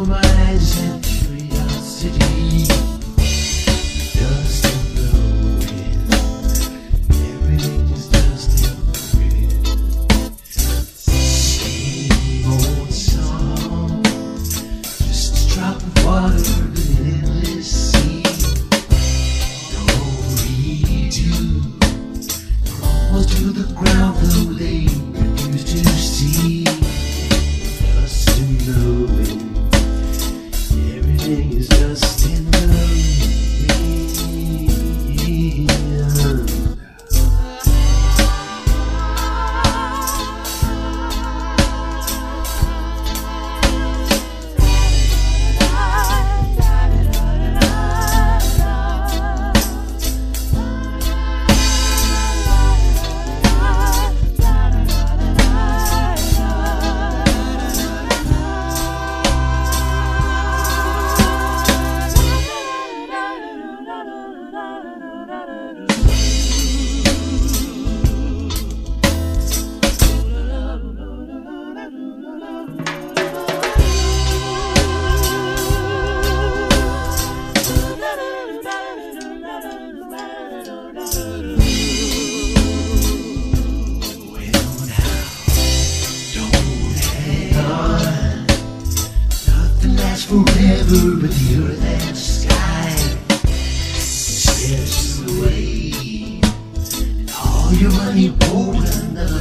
your minds and curiosity. Dust blowing. Everything's dust and grit. Same old song. Just drop of water in an endless sea. To the ground though they Forever the earth and sky. Scarce away, all your money under the